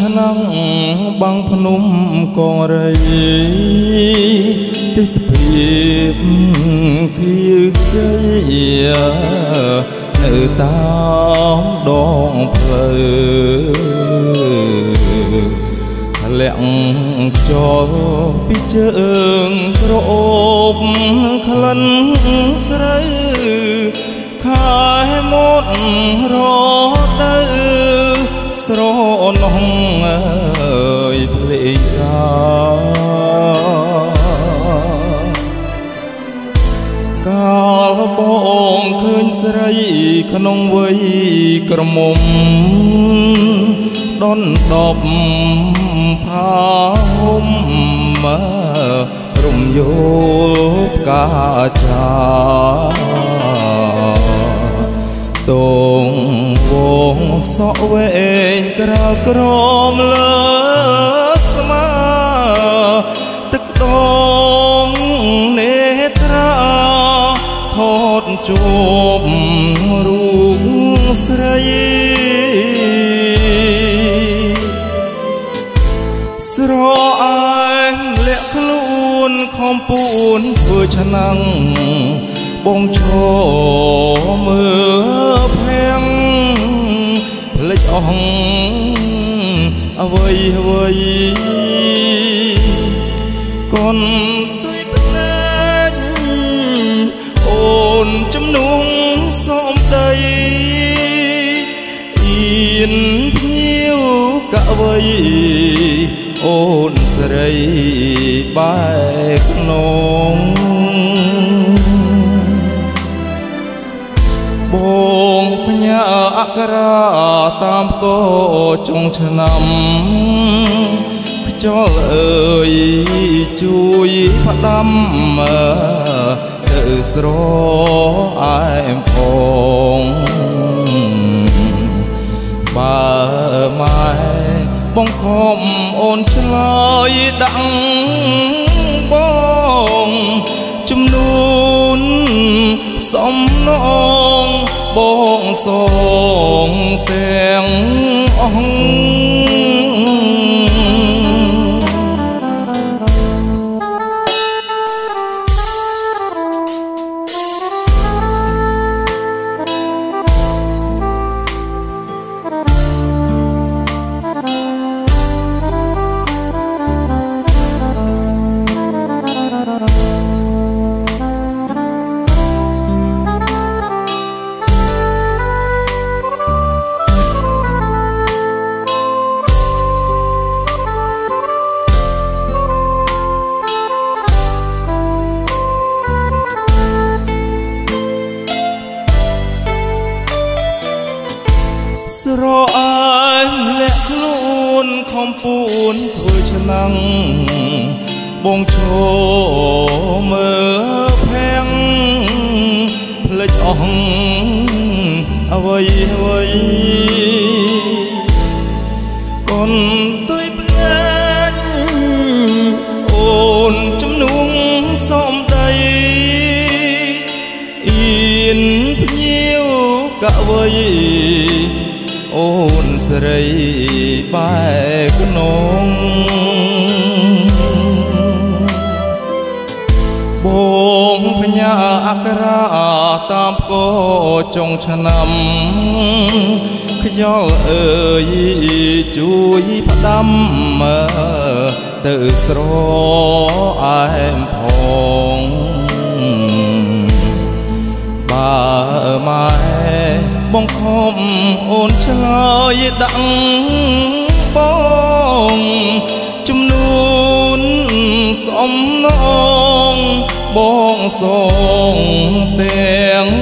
ឆ្នាំបាំងភ្នំកងរីទេសភាពគៀវជ័យនៅតាមដងផ្លូវធ្លាក់ចូលពីជើងក្រអូបក្លិនស្រូវខែមុតរ បងឃើញស្រីក្នុងវ័យក្រមុំដនដប់ផាហុំរំយោលកាចាតងវងសក់វែងក្រៅក្រមលើ ជួបរូបស្រីស្រអែងលាក់ខ្លួនខំពួនធ្វើឆ្នាំងបងឈរមើលភាំងផ្លេចអស់អ្វីអ្វីកូនទុយភ្នែ នភ្ញៀវកអ្វីអូនស្រីបែកក្នុងបងផ្ញើអក្សរាតាមកោចុងឆ្នាំខ្យល់អើយជួយផ្ដាំទៅស្រអែមផង បើម៉ែបងខំអូនឆ្លើយដាក់បងជំនួនសំណងបងសងទាំងអង្គ ខ្លួនខំពួនធ្វើឆ្នាំងបងឈរមើលភាំងផ្លេចអស់អ្វីអ្វីកូនទុយភ្នែកអូនជំនួងសំដីអៀនភ្ញៀវកអ្វីអូន ស្រីបែកក្នុងបងផ្ញើអក្សរាតាមកោចុងឆ្នាំខ្យល់អើយជួយផ្ដាំទៅស្រអែមផងបើម៉ែ បងខំអូនឆ្លើយដាក់បងជំនួនសំណងបងសងទាំងអង្គ